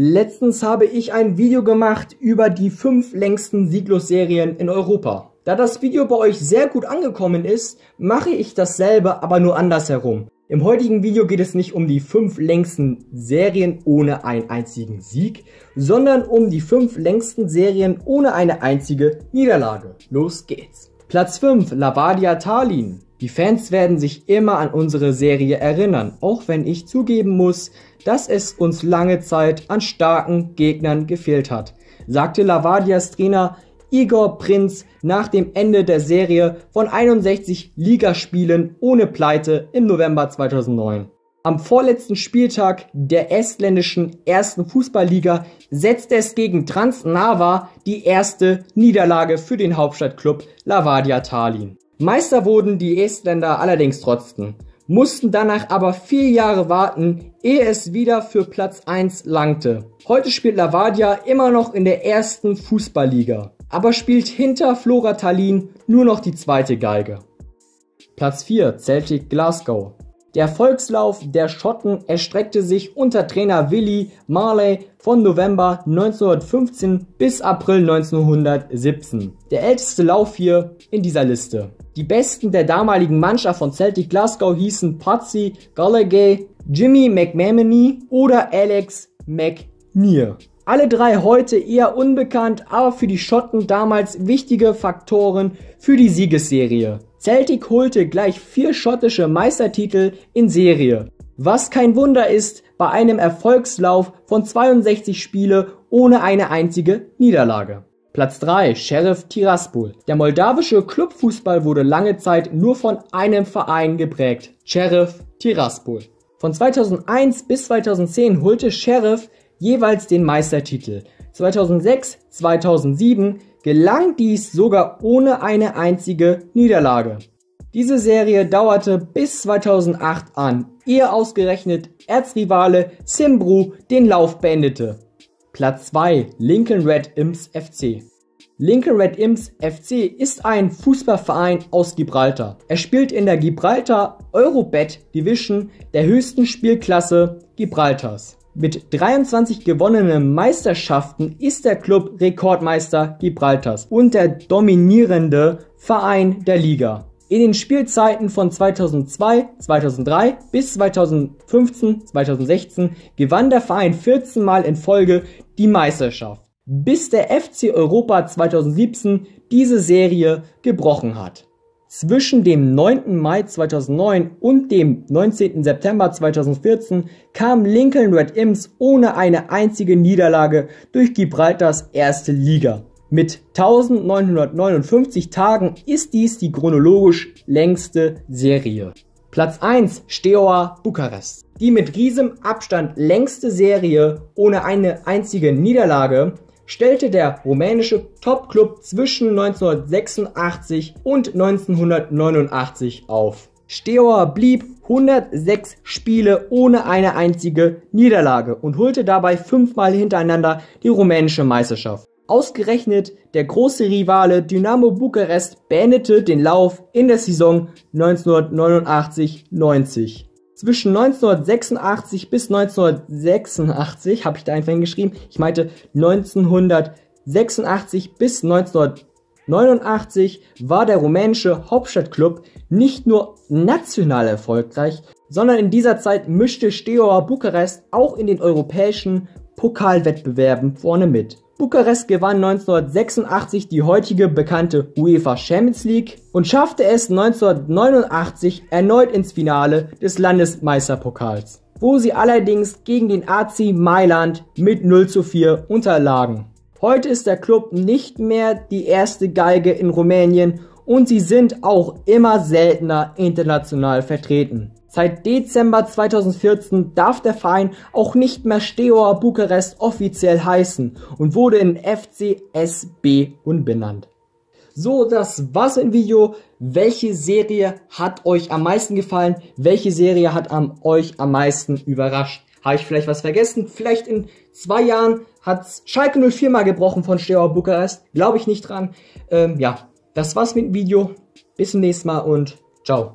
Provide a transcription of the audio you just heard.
Letztens habe ich ein Video gemacht über die fünf längsten Sieglos-Serien in Europa. Da das Video bei euch sehr gut angekommen ist, mache ich dasselbe, aber nur andersherum. Im heutigen Video geht es nicht um die fünf längsten Serien ohne einen einzigen Sieg, sondern um die fünf längsten Serien ohne eine einzige Niederlage. Los geht's. Platz 5, Lavadia Tallinn. Die Fans werden sich immer an unsere Serie erinnern, auch wenn ich zugeben muss, dass es uns lange Zeit an starken Gegnern gefehlt hat, sagte Lavadias Trainer Igor Prinz nach dem Ende der Serie von 61 Ligaspielen ohne Pleite im November 2009. Am vorletzten Spieltag der estländischen ersten Fußballliga setzte es gegen Transnava die erste Niederlage für den Hauptstadtklub Lavadia Tallinn. Meister wurden die Estländer allerdings trotzdem, mussten danach aber vier Jahre warten, ehe es wieder für Platz 1 langte. Heute spielt Lavadia immer noch in der ersten Fußballliga, aber spielt hinter Flora Tallinn nur noch die zweite Geige. Platz 4 Celtic Glasgow der Erfolgslauf der Schotten erstreckte sich unter Trainer Willy Marley von November 1915 bis April 1917. Der älteste Lauf hier in dieser Liste. Die besten der damaligen Mannschaft von Celtic Glasgow hießen Patsy Gallagher, Jimmy McMamony oder Alex McNear. Alle drei heute eher unbekannt, aber für die Schotten damals wichtige Faktoren für die Siegesserie. Celtic holte gleich vier schottische Meistertitel in Serie. Was kein Wunder ist bei einem Erfolgslauf von 62 Spiele ohne eine einzige Niederlage. Platz 3 Sheriff Tiraspol. Der moldawische Clubfußball wurde lange Zeit nur von einem Verein geprägt, Sheriff Tiraspol. Von 2001 bis 2010 holte Sheriff jeweils den Meistertitel. 2006, 2007 gelang dies sogar ohne eine einzige Niederlage. Diese Serie dauerte bis 2008 an, ehe ausgerechnet Erzrivale Simbru den Lauf beendete. Platz 2 Lincoln Red Imps FC Lincoln Red Imps FC ist ein Fußballverein aus Gibraltar. Er spielt in der Gibraltar Eurobet Division der höchsten Spielklasse Gibraltars. Mit 23 gewonnenen Meisterschaften ist der Club Rekordmeister Gibraltars und der dominierende Verein der Liga. In den Spielzeiten von 2002, 2003 bis 2015, 2016 gewann der Verein 14 Mal in Folge die Meisterschaft, bis der FC Europa 2017 diese Serie gebrochen hat. Zwischen dem 9. Mai 2009 und dem 19. September 2014 kam Lincoln Red Imps ohne eine einzige Niederlage durch Gibraltars erste Liga. Mit 1959 Tagen ist dies die chronologisch längste Serie. Platz 1 Steaua Bukarest. Die mit riesem Abstand längste Serie ohne eine einzige Niederlage stellte der rumänische Topclub zwischen 1986 und 1989 auf. Steaua blieb 106 Spiele ohne eine einzige Niederlage und holte dabei fünfmal hintereinander die rumänische Meisterschaft. Ausgerechnet der große Rivale Dynamo Bukarest beendete den Lauf in der Saison 1989-90. Zwischen 1986 bis 1986 habe ich da einfach hingeschrieben. Ich meinte 1986 bis 1989 war der rumänische Hauptstadtklub nicht nur national erfolgreich, sondern in dieser Zeit mischte Steaua Bukarest auch in den europäischen Pokalwettbewerben vorne mit. Bukarest gewann 1986 die heutige bekannte UEFA Champions League und schaffte es 1989 erneut ins Finale des Landesmeisterpokals, wo sie allerdings gegen den AC Mailand mit 0 zu 4 unterlagen. Heute ist der Club nicht mehr die erste Geige in Rumänien und sie sind auch immer seltener international vertreten. Seit Dezember 2014 darf der Verein auch nicht mehr Steaua Bukarest offiziell heißen und wurde in FCSB umbenannt. So, das war's im Video. Welche Serie hat euch am meisten gefallen? Welche Serie hat am, euch am meisten überrascht? Habe ich vielleicht was vergessen? Vielleicht in zwei Jahren hat's Schalke 04 mal gebrochen von Steaua Bukarest. Glaube ich nicht dran. Ähm, ja, das war's mit dem Video. Bis zum nächsten Mal und ciao.